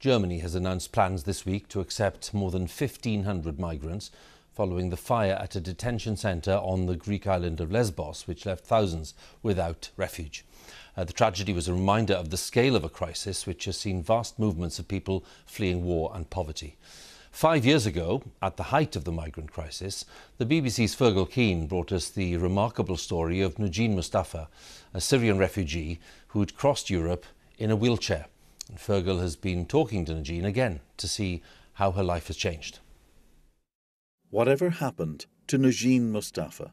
Germany has announced plans this week to accept more than 1,500 migrants following the fire at a detention centre on the Greek island of Lesbos, which left thousands without refuge. Uh, the tragedy was a reminder of the scale of a crisis which has seen vast movements of people fleeing war and poverty. Five years ago, at the height of the migrant crisis, the BBC's Fergal Keane brought us the remarkable story of Nujeen Mustafa, a Syrian refugee who'd crossed Europe in a wheelchair. And Fergal has been talking to Nujeen again to see how her life has changed. Whatever happened to Nujeen Mustafa?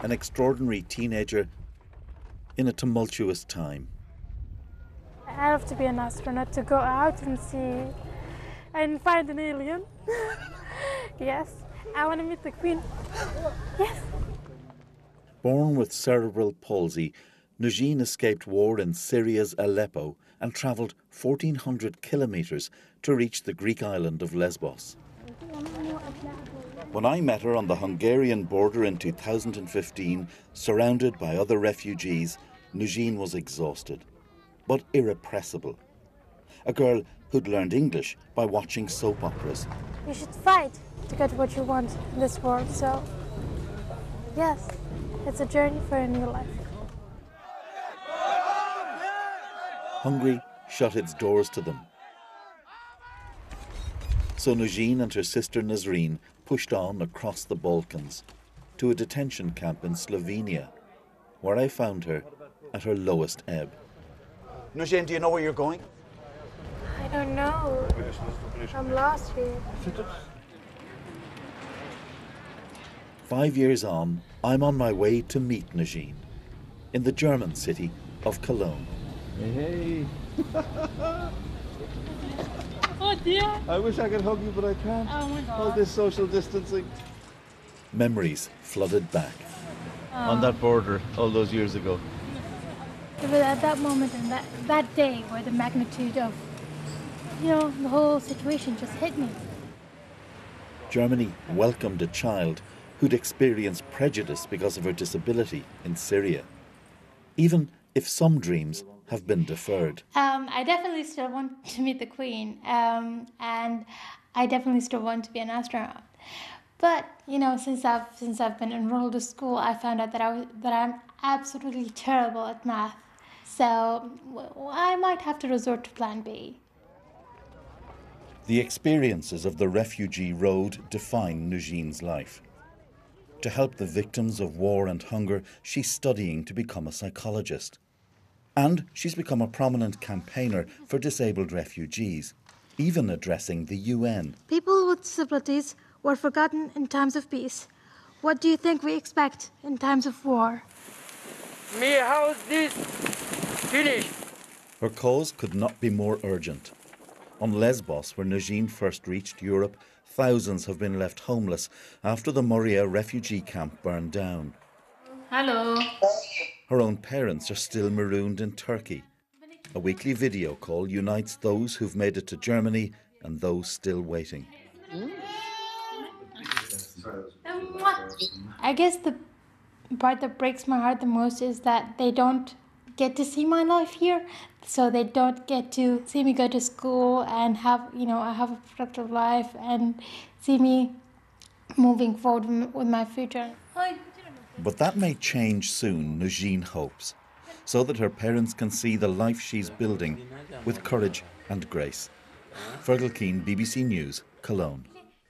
An extraordinary teenager in a tumultuous time. I have to be an astronaut to go out and see and find an alien. yes, I want to meet the queen. Yes. Born with cerebral palsy, Nujeen escaped war in Syria's Aleppo and travelled 1,400 kilometres to reach the Greek island of Lesbos. When I met her on the Hungarian border in 2015, surrounded by other refugees, Nujeen was exhausted, but irrepressible. A girl who'd learned English by watching soap operas. You should fight to get what you want in this world, so yes, it's a journey for a new life. Hungary shut its doors to them. So Nujeen and her sister Nazreen pushed on across the Balkans to a detention camp in Slovenia, where I found her at her lowest ebb. Nujeen, do you know where you're going? I don't know. I'm lost here. Five years on, I'm on my way to meet Nujeen in the German city of Cologne. Hey, Oh dear. I wish I could hug you, but I can't. Oh my god. All this social distancing. Memories flooded back. Oh. On that border, all those years ago. It was at that moment and that, that day where the magnitude of, you know, the whole situation just hit me. Germany welcomed a child who'd experienced prejudice because of her disability in Syria. Even if some dreams have been deferred. Um, I definitely still want to meet the Queen, um, and I definitely still want to be an astronaut. But you know, since I've since I've been enrolled to school, I found out that I was, that I'm absolutely terrible at math. So I might have to resort to Plan B. The experiences of the refugee road define Nujeen's life. To help the victims of war and hunger, she's studying to become a psychologist. And she's become a prominent campaigner for disabled refugees, even addressing the UN. People with disabilities were forgotten in times of peace. What do you think we expect in times of war? Me, how's this finished? Her cause could not be more urgent. On Lesbos, where Nujeen first reached Europe, thousands have been left homeless after the Moria refugee camp burned down. Hello. Her own parents are still marooned in Turkey. A weekly video call unites those who've made it to Germany and those still waiting. I guess the part that breaks my heart the most is that they don't get to see my life here. So they don't get to see me go to school and have, you know, I have a productive life and see me moving forward with my future. But that may change soon, Nujeen hopes, so that her parents can see the life she's building with courage and grace. Fergal Keane, BBC News, Cologne.